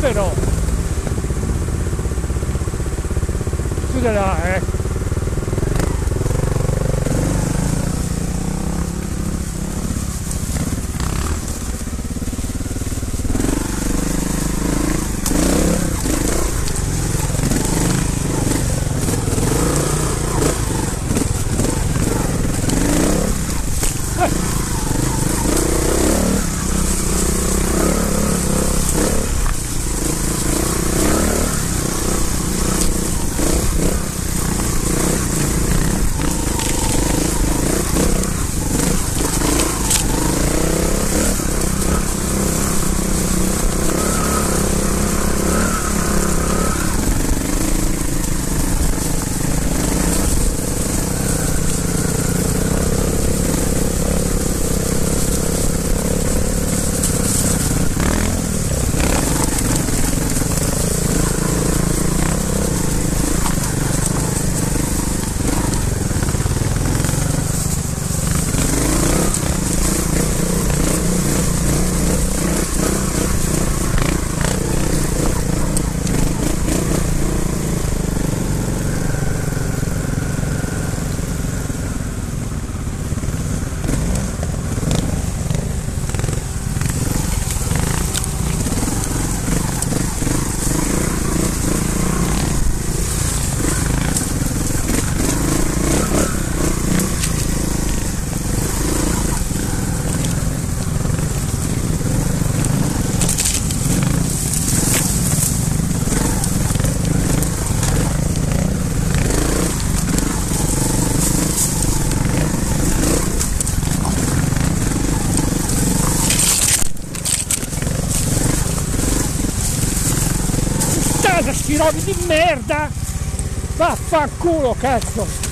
però. Chiuderà ecco eh. chilometri di merda. Vaffanculo cazzo.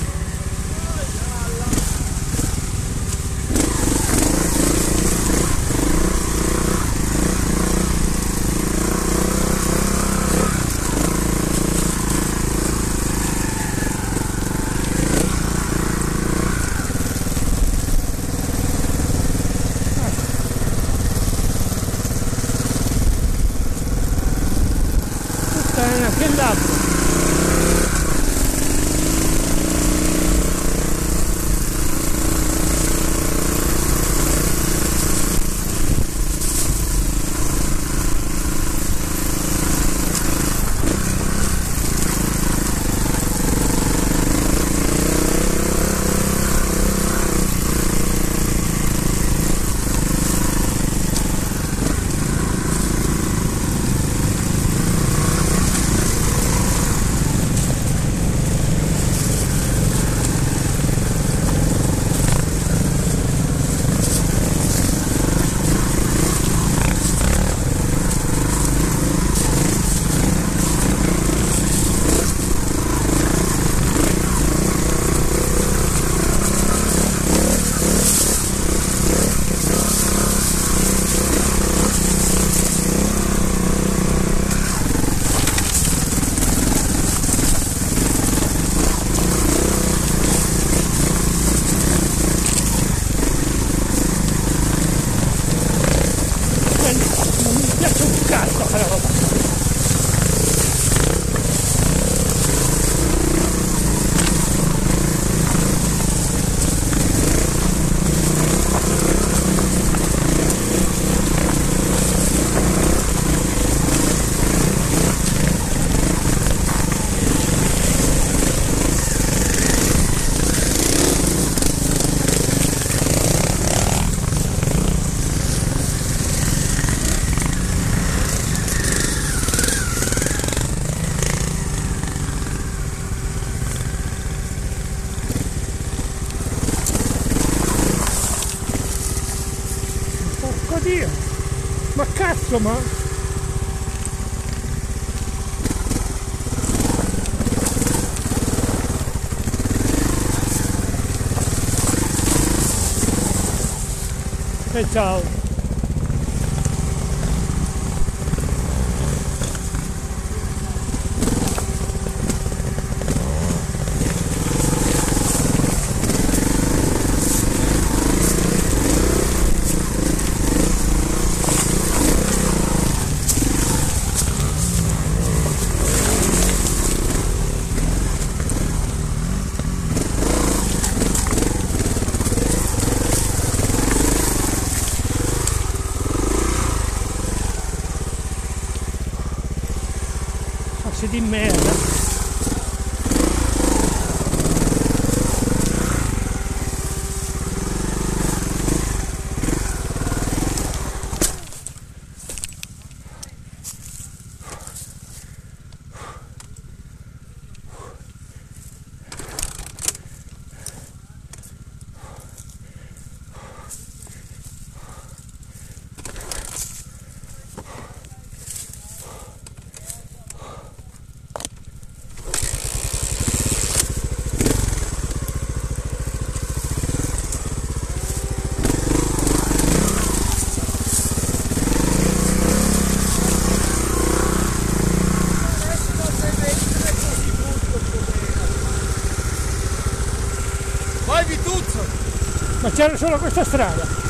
Ma cazzo, E di merda. C'era solo questa strada.